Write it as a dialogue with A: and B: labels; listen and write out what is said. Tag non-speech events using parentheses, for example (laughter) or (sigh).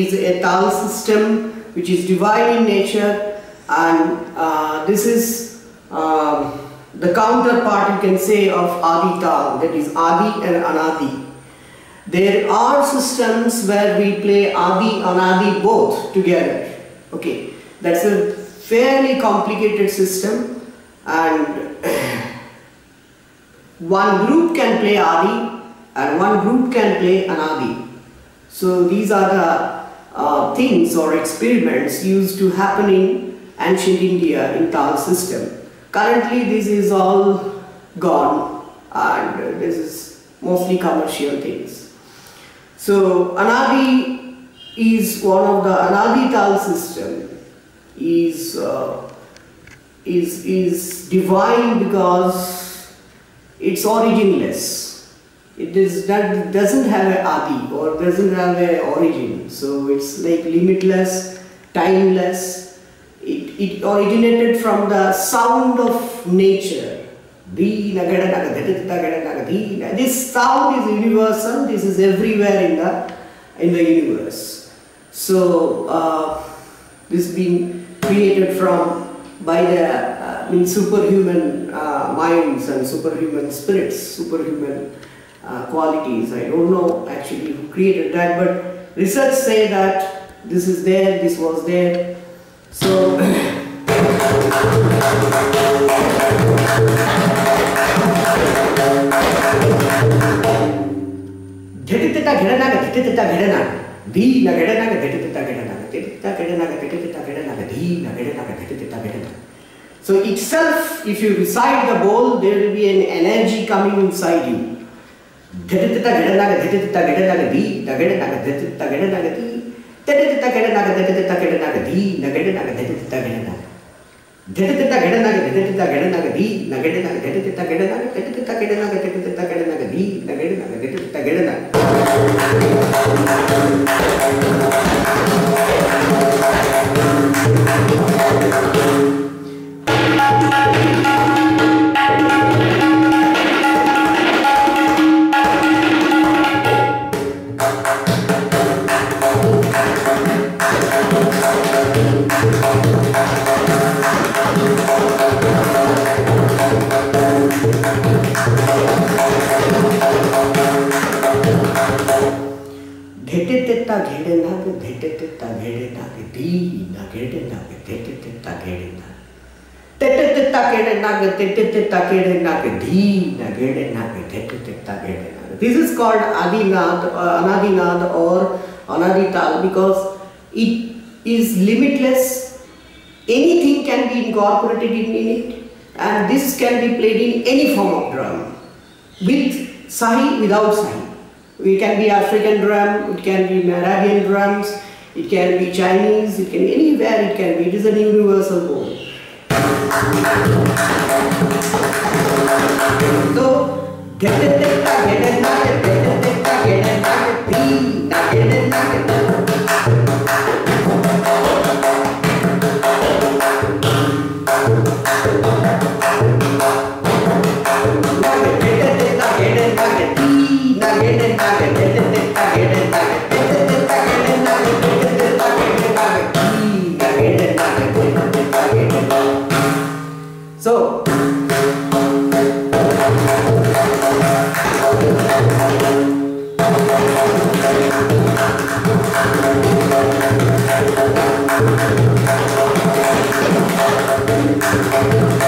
A: is a tal system which is divine in nature and uh, this is um, the counterpart you can say of adi tal that is adi and anadi. There are systems where we play adi anadi both together. Okay, that's a fairly complicated system and (clears throat) one group can play adi and one group can play anadi. So these are the uh, things or experiments used to happen in ancient India in Tal system. Currently this is all gone and this is mostly commercial things. So Anadi is one of the Anadi Tal system is uh, is is divine because it's originless it is that doesn't have a adi or doesn't have a origin. So it's like limitless timeless. It, it originated from the sound of nature. This sound is universal. This is everywhere in the in the universe. So uh, this being created from by the uh, mean superhuman uh, minds and superhuman spirits superhuman uh, qualities. I don't know actually who created that, but research say that this is there, this was there. So. ಘಟಿತ ಘಟನಾಗ So itself, if you recite the bol, there will be an energy coming inside you. ಧರಿತ ಗಿಡನಾಗ ಧರಿತ ಗಿಡನಾಗ the ನಗಡನಾಗ ಧರಿತ ಗಿಡನಾಗ the ತಡಿತ ಗಿಡನಾಗ ಧರಿತ ಗಿಡನಾಗ the ನಗಡನಾಗ ಧರಿತ ಗಿಡನಾಗ ಧರಿತ ಗಿಡನಾಗ ಧರಿತ ಗಿಡನಾಗ घेटे तेत्ता घेड़े धागे घेटे तेत्ता घेड़े धागे दी ना घेड़े धागे घेटे तेत्ता घेड़े धागे तेटे तेत्ता घेड़े नागे तेटे तेत्ता घेड़े नागे धी ना घेड़े नागे घेटे तेत्ता घेड़े नागे this is called Adinad Anadinad और Anadital because it is limitless. Anything can be incorporated in, in it and this can be played in any form of drum with sahi, without sahi. It can be African drum, it can be Arabian drums, it can be Chinese, it can be anywhere it can be. It is an universal bol. So, Thank you.